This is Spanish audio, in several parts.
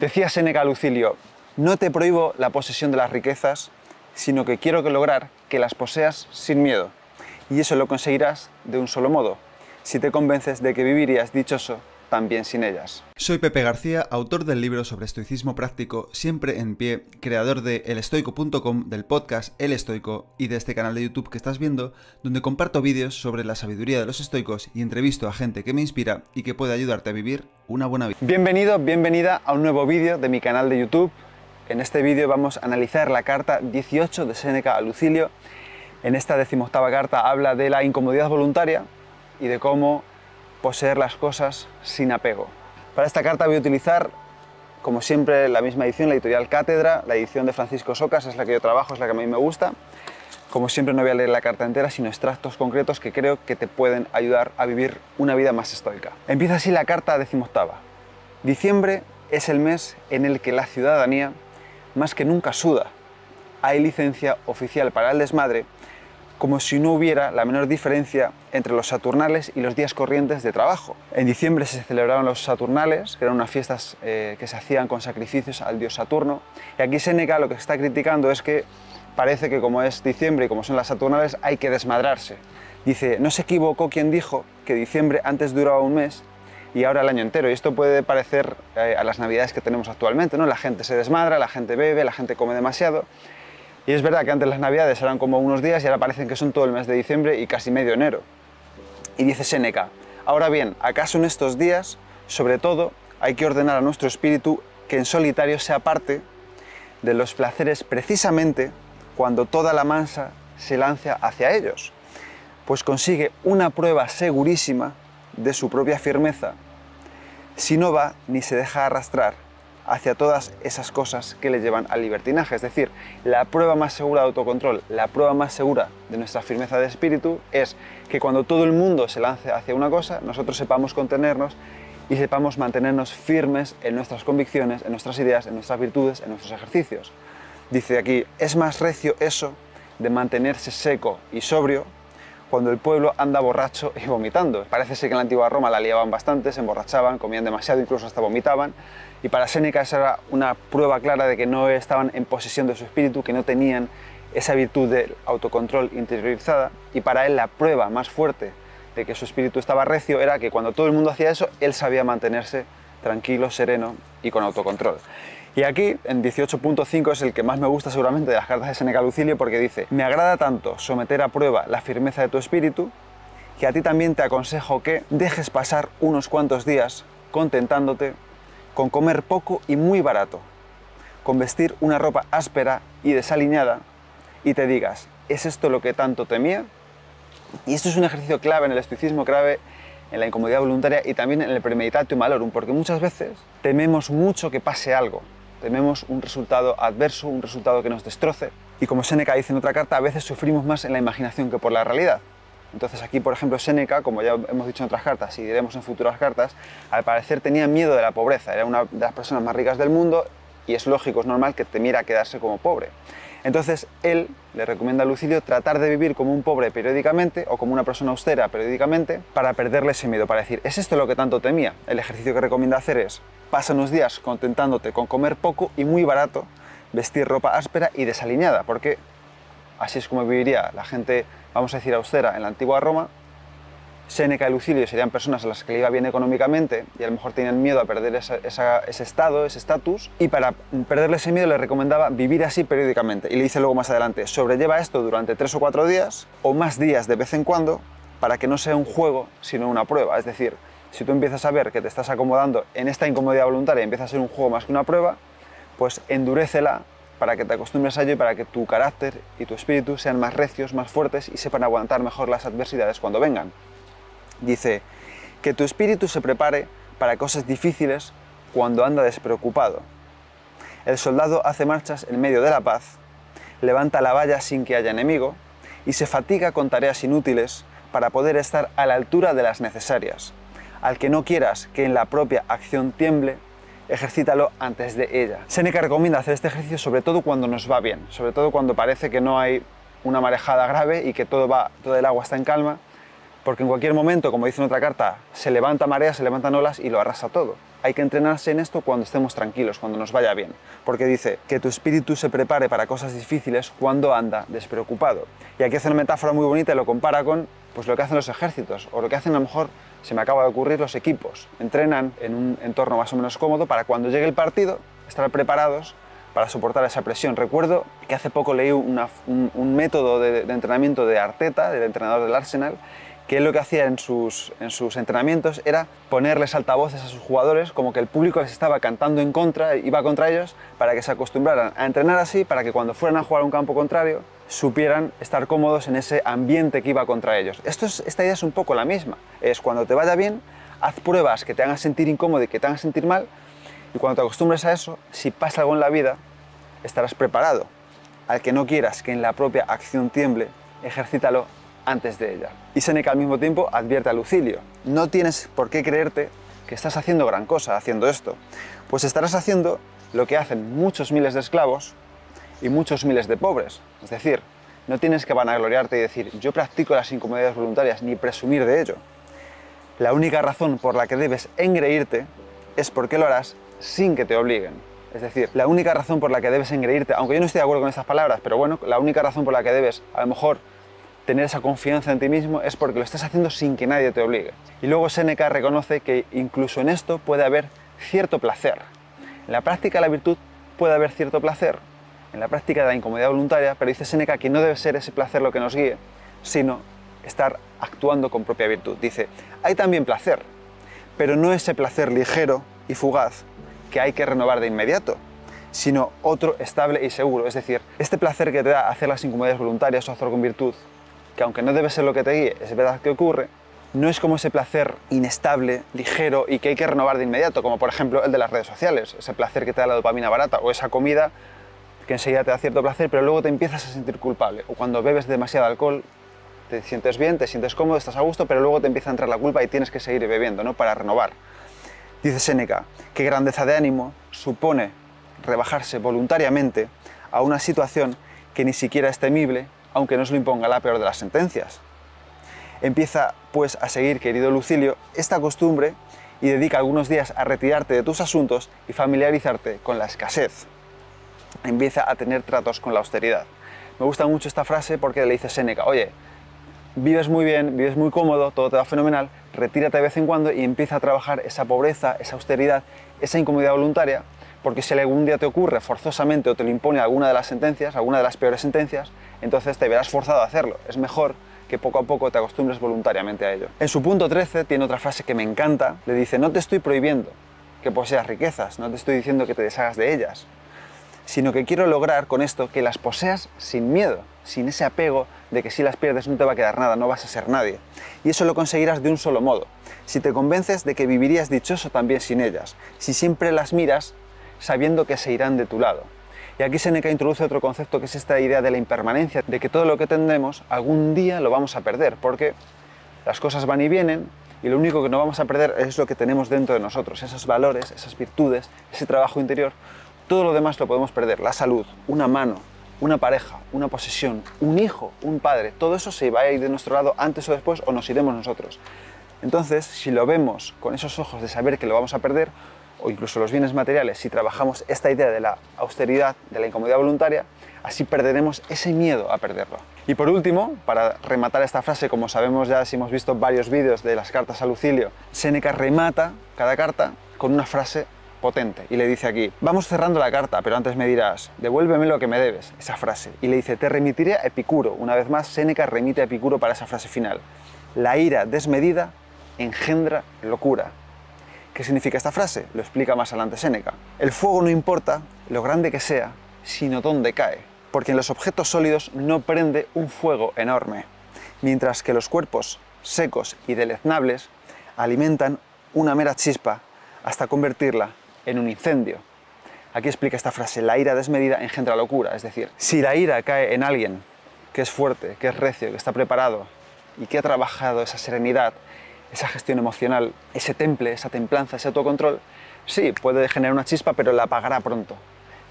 Decía Seneca Lucilio, no te prohíbo la posesión de las riquezas, sino que quiero que lograr que las poseas sin miedo. Y eso lo conseguirás de un solo modo, si te convences de que vivirías dichoso también sin ellas. Soy Pepe García, autor del libro sobre estoicismo práctico, siempre en pie, creador de elestoico.com, del podcast El Estoico y de este canal de YouTube que estás viendo, donde comparto vídeos sobre la sabiduría de los estoicos y entrevisto a gente que me inspira y que puede ayudarte a vivir una buena vida. Bienvenido, bienvenida a un nuevo vídeo de mi canal de YouTube. En este vídeo vamos a analizar la carta 18 de Séneca a Lucilio. En esta decimoctava carta habla de la incomodidad voluntaria y de cómo poseer las cosas sin apego. Para esta carta voy a utilizar, como siempre, la misma edición, la editorial Cátedra, la edición de Francisco Socas, es la que yo trabajo, es la que a mí me gusta. Como siempre no voy a leer la carta entera, sino extractos concretos que creo que te pueden ayudar a vivir una vida más estoica. Empieza así la carta decimoctava. Diciembre es el mes en el que la ciudadanía más que nunca suda. Hay licencia oficial para el desmadre como si no hubiera la menor diferencia entre los Saturnales y los días corrientes de trabajo. En diciembre se celebraron los Saturnales, que eran unas fiestas eh, que se hacían con sacrificios al dios Saturno, y aquí Seneca lo que está criticando es que parece que como es diciembre y como son las Saturnales hay que desmadrarse. Dice, no se equivocó quien dijo que diciembre antes duraba un mes y ahora el año entero. Y esto puede parecer eh, a las navidades que tenemos actualmente, ¿no? La gente se desmadra, la gente bebe, la gente come demasiado. Y es verdad que antes las navidades eran como unos días y ahora parecen que son todo el mes de diciembre y casi medio enero. Y dice Séneca, ahora bien, ¿acaso en estos días, sobre todo, hay que ordenar a nuestro espíritu que en solitario sea parte de los placeres precisamente cuando toda la mansa se lanza hacia ellos? Pues consigue una prueba segurísima de su propia firmeza si no va ni se deja arrastrar hacia todas esas cosas que le llevan al libertinaje. Es decir, la prueba más segura de autocontrol, la prueba más segura de nuestra firmeza de espíritu es que cuando todo el mundo se lance hacia una cosa, nosotros sepamos contenernos y sepamos mantenernos firmes en nuestras convicciones, en nuestras ideas, en nuestras virtudes, en nuestros ejercicios. Dice aquí, es más recio eso de mantenerse seco y sobrio cuando el pueblo anda borracho y vomitando. Parece ser que en la antigua Roma la liaban bastante, se emborrachaban, comían demasiado, incluso hasta vomitaban. Y para Séneca esa era una prueba clara de que no estaban en posesión de su espíritu, que no tenían esa virtud del autocontrol interiorizada. Y para él la prueba más fuerte de que su espíritu estaba recio era que cuando todo el mundo hacía eso, él sabía mantenerse tranquilo, sereno y con autocontrol. Y aquí, en 18.5, es el que más me gusta seguramente de las cartas de Seneca Lucilio porque dice, me agrada tanto someter a prueba la firmeza de tu espíritu, que a ti también te aconsejo que dejes pasar unos cuantos días contentándote con comer poco y muy barato, con vestir una ropa áspera y desaliñada, y te digas, ¿es esto lo que tanto temía? Y esto es un ejercicio clave en el estoicismo, clave en la incomodidad voluntaria y también en el premeditatio malorum, porque muchas veces tememos mucho que pase algo, tememos un resultado adverso, un resultado que nos destroce. Y como Seneca dice en otra carta, a veces sufrimos más en la imaginación que por la realidad. Entonces aquí, por ejemplo, Seneca, como ya hemos dicho en otras cartas y diremos en futuras cartas, al parecer tenía miedo de la pobreza, era una de las personas más ricas del mundo y es lógico, es normal que temiera quedarse como pobre. Entonces él le recomienda a Lucilio tratar de vivir como un pobre periódicamente o como una persona austera periódicamente para perderle ese miedo, para decir, ¿es esto lo que tanto temía? El ejercicio que recomienda hacer es, pasa unos días contentándote con comer poco y muy barato, vestir ropa áspera y desaliñada, porque así es como viviría la gente, vamos a decir, austera en la antigua Roma, Séneca y Lucilio serían personas a las que le iba bien económicamente y a lo mejor tenían miedo a perder ese estado, ese estatus, y para perderle ese miedo le recomendaba vivir así periódicamente. Y le dice luego más adelante, sobrelleva esto durante tres o cuatro días o más días de vez en cuando para que no sea un juego, sino una prueba. Es decir, si tú empiezas a ver que te estás acomodando en esta incomodidad voluntaria y empieza a ser un juego más que una prueba, pues endurécela para que te acostumbres a ello y para que tu carácter y tu espíritu sean más recios, más fuertes y sepan aguantar mejor las adversidades cuando vengan. Dice, que tu espíritu se prepare para cosas difíciles cuando anda despreocupado. El soldado hace marchas en medio de la paz, levanta la valla sin que haya enemigo y se fatiga con tareas inútiles para poder estar a la altura de las necesarias. Al que no quieras que en la propia acción tiemble, ejercítalo antes de ella. Seneca recomienda hacer este ejercicio sobre todo cuando nos va bien, sobre todo cuando parece que no hay una marejada grave y que todo va, todo el agua está en calma porque en cualquier momento, como dice en otra carta, se levanta marea, se levantan olas y lo arrasa todo. hay que entrenarse en esto cuando estemos tranquilos, cuando nos vaya bien. Porque dice que tu espíritu se prepare para cosas difíciles cuando anda despreocupado. Y aquí hace una metáfora muy bonita y lo compara con pues, lo que hacen los ejércitos o lo que hacen a lo mejor, se me acaba de ocurrir, los equipos. Entrenan en un entorno más o menos cómodo para cuando llegue el partido estar preparados para soportar esa presión. Recuerdo que hace poco leí un, método de, de entrenamiento de Arteta, del entrenador del Arsenal, que él lo que hacía en sus, en sus entrenamientos era ponerles altavoces a sus jugadores, como que el público les estaba cantando en contra, iba contra ellos, para que se acostumbraran a entrenar así, para que cuando fueran a jugar a un campo contrario, supieran estar cómodos en ese ambiente que iba contra ellos. Esta idea es un poco la misma, es cuando te vaya bien, haz pruebas que te hagan sentir incómodo y que te hagan sentir mal, y cuando te acostumbres a eso, si pasa algo en la vida, estarás preparado. Al que no quieras que en la propia acción tiemble, ejercítalo antes de ella. Y Seneca al mismo tiempo advierte a Lucilio, no tienes por qué creerte que estás haciendo gran cosa haciendo esto, pues estarás haciendo lo que hacen muchos miles de esclavos y muchos miles de pobres. Es decir, no tienes que vanagloriarte y decir, yo practico las incomodidades voluntarias, ni presumir de ello. La única razón por la que debes engreírte es porque lo harás sin que te obliguen. Es decir, la única razón por la que debes engreírte, aunque yo no estoy de acuerdo con estas palabras, pero bueno, la única razón por la que debes a lo mejor tener esa confianza en ti mismo es porque lo estás haciendo sin que nadie te obligue. Y luego Seneca reconoce que incluso en esto puede haber cierto placer. En la práctica de la virtud puede haber cierto placer, en la práctica de la incomodidad voluntaria, pero dice Seneca que no debe ser ese placer lo que nos guíe, sino estar actuando con propia virtud. Dice, hay también placer, pero no ese placer ligero y fugaz que hay que renovar de inmediato, sino otro estable y seguro. Es decir, este placer que te da hacer las incomodidades voluntarias o hacerlo con virtud, que aunque no debe ser lo que te guíe, es verdad que ocurre, no es como ese placer inestable, ligero y que hay que renovar de inmediato, como por ejemplo el de las redes sociales, ese placer que te da la dopamina barata o esa comida que enseguida te da cierto placer, pero luego te empiezas a sentir culpable. O cuando bebes demasiado alcohol, te sientes bien, te sientes cómodo, estás a gusto, pero luego te empieza a entrar la culpa y tienes que seguir bebiendo, ¿no? Para renovar. Dice Séneca que grandeza de ánimo supone rebajarse voluntariamente a una situación que ni siquiera es temible aunque no se lo imponga la peor de las sentencias. Empieza pues a seguir, querido Lucilio, esta costumbre y dedica algunos días a retirarte de tus asuntos y familiarizarte con la escasez. Empieza a tener tratos con la austeridad. Me gusta mucho esta frase porque le dice Séneca, oye, vives muy bien, vives muy cómodo, todo te va fenomenal, retírate de vez en cuando y empieza a trabajar esa pobreza, esa austeridad, esa incomodidad voluntaria, porque si algún día te ocurre forzosamente o te lo impone alguna de las sentencias, alguna de las peores sentencias, entonces te verás forzado a hacerlo. Es mejor que poco a poco te acostumbres voluntariamente a ello. En su punto 13 tiene otra frase que me encanta, le dice, no te estoy prohibiendo que poseas riquezas, no te estoy diciendo que te deshagas de ellas, sino que quiero lograr con esto que las poseas sin miedo, sin ese apego de que si las pierdes no te va a quedar nada, no vas a ser nadie. Y eso lo conseguirás de un solo modo, si te convences de que vivirías dichoso también sin ellas, si siempre las miras sabiendo que se irán de tu lado. Y aquí Seneca introduce otro concepto que es esta idea de la impermanencia, de que todo lo que tendemos algún día lo vamos a perder, porque las cosas van y vienen y lo único que no vamos a perder es lo que tenemos dentro de nosotros, esos valores, esas virtudes, ese trabajo interior. Todo lo demás lo podemos perder, la salud, una mano, una pareja, una posesión, un hijo, un padre, todo eso se va a ir de nuestro lado antes o después o nos iremos nosotros. Entonces, si lo vemos con esos ojos de saber que lo vamos a perder, o incluso los bienes materiales, si trabajamos esta idea de la austeridad, de la incomodidad voluntaria, así perderemos ese miedo a perderlo. Y por último, para rematar esta frase, como sabemos ya si hemos visto varios vídeos de las cartas a Lucilio, Séneca remata cada carta con una frase potente y le dice aquí, vamos cerrando la carta, pero antes me dirás, devuélveme lo que me debes, esa frase. Y le dice, te remitiré a Epicuro. Una vez más, Séneca remite a Epicuro para esa frase final. La ira desmedida engendra locura. ¿Qué significa esta frase? Lo explica más adelante Séneca. El fuego no importa lo grande que sea, sino dónde cae, porque en los objetos sólidos no prende un fuego enorme, mientras que los cuerpos secos y deleznables alimentan una mera chispa hasta convertirla en un incendio. Aquí explica esta frase, la ira desmedida engendra locura, es decir, si la ira cae en alguien que es fuerte, que es recio, que está preparado y que ha trabajado esa serenidad, esa gestión emocional, ese temple, esa templanza, ese autocontrol, sí, puede generar una chispa, pero la apagará pronto.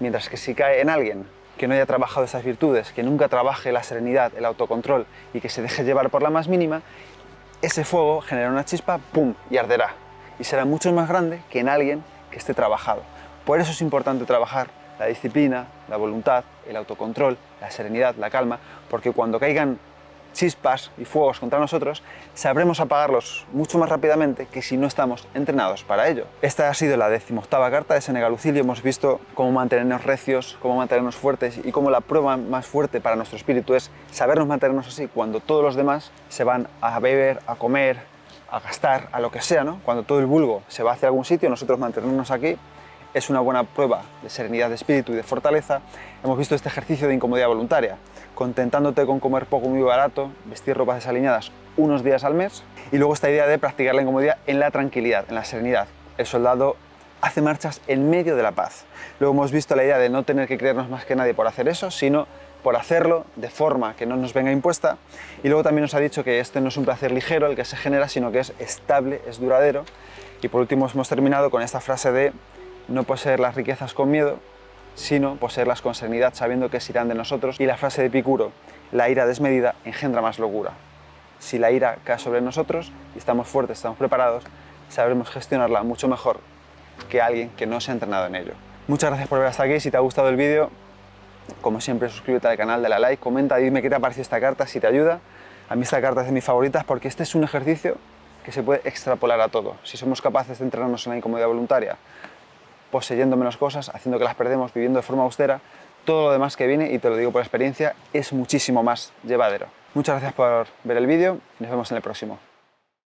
Mientras que si cae en alguien que no haya trabajado esas virtudes, que nunca trabaje la serenidad, el autocontrol y que se deje llevar por la más mínima, ese fuego generará una chispa, ¡pum!, y arderá. y será mucho más grande que en alguien que esté trabajado. Por eso es importante trabajar la disciplina, la voluntad, el autocontrol, la serenidad, la calma, porque cuando caigan chispas y fuegos contra nosotros, sabremos apagarlos mucho más rápidamente que si no estamos entrenados para ello. Esta ha sido la decimoctava carta de Senegal Lucilio. Hemos visto cómo mantenernos recios, cómo mantenernos fuertes y cómo la prueba más fuerte para nuestro espíritu es sabernos mantenernos así cuando todos los demás se van a beber, a comer, a gastar, a lo que sea, ¿no? Cuando todo el vulgo se va hacia algún sitio, nosotros mantenernos aquí es una buena prueba de serenidad de espíritu y de fortaleza. Hemos visto este ejercicio de incomodidad voluntaria, contentándote con comer poco muy barato, vestir ropas desaliñadas unos días al mes y luego esta idea de practicar la incomodidad en la tranquilidad, en la serenidad. El soldado hace marchas en medio de la paz. Luego hemos visto la idea de no tener que creernos más que nadie por hacer eso, sino por hacerlo de forma que no nos venga impuesta. Y luego también nos ha dicho que este no es un placer ligero el que se genera, sino que es estable, es duradero. Y por último hemos terminado con esta frase de no poseer las riquezas con miedo, sino poseerlas con serenidad, sabiendo que se irán de nosotros. Y la frase de Epicuro, la ira desmedida engendra más locura. Si la ira cae sobre nosotros y estamos fuertes, estamos preparados, sabremos gestionarla mucho mejor que alguien que no se ha entrenado en ello. Muchas gracias por ver hasta aquí. Si te ha gustado el vídeo, como siempre, suscríbete al canal, dale a like, comenta, dime qué te ha parecido esta carta, si te ayuda. A mí esta carta es de mis favoritas porque este es un ejercicio que se puede extrapolar a todo. Si somos capaces de entrenarnos en la incomodidad voluntaria, poseyendo menos cosas, haciendo que las perdemos, viviendo de forma austera, todo lo demás que viene, y te lo digo por experiencia, es muchísimo más llevadero. Muchas gracias por ver el vídeo y nos vemos en el próximo.